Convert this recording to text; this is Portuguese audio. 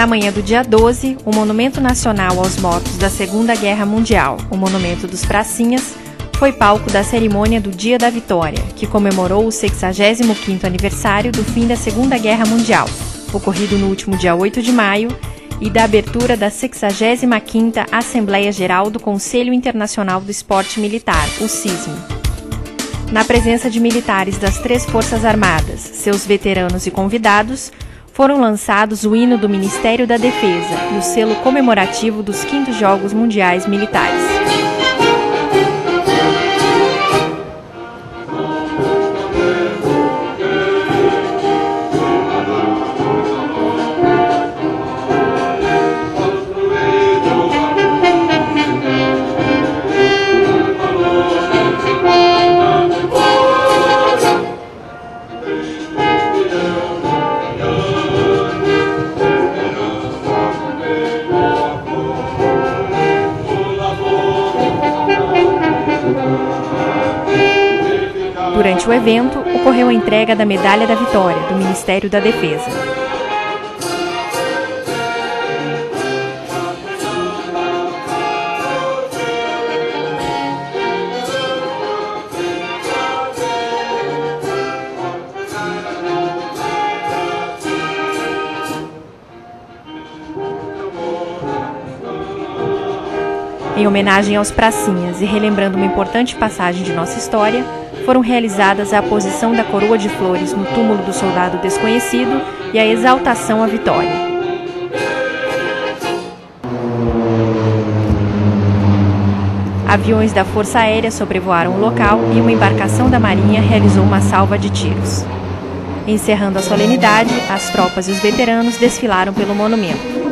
Na manhã do dia 12, o Monumento Nacional aos Mortos da Segunda Guerra Mundial, o Monumento dos Pracinhas, foi palco da cerimônia do Dia da Vitória, que comemorou o 65º aniversário do fim da Segunda Guerra Mundial, ocorrido no último dia 8 de maio, e da abertura da 65ª Assembleia Geral do Conselho Internacional do Esporte Militar, o CISM. Na presença de militares das três Forças Armadas, seus veteranos e convidados, foram lançados o hino do Ministério da Defesa e o selo comemorativo dos quintos Jogos Mundiais Militares. Durante o evento, ocorreu a entrega da Medalha da Vitória do Ministério da Defesa. Em homenagem aos pracinhas e relembrando uma importante passagem de nossa história, foram realizadas a posição da coroa de flores no túmulo do soldado desconhecido e a exaltação à vitória. Aviões da Força Aérea sobrevoaram o local e uma embarcação da Marinha realizou uma salva de tiros. Encerrando a solenidade, as tropas e os veteranos desfilaram pelo monumento.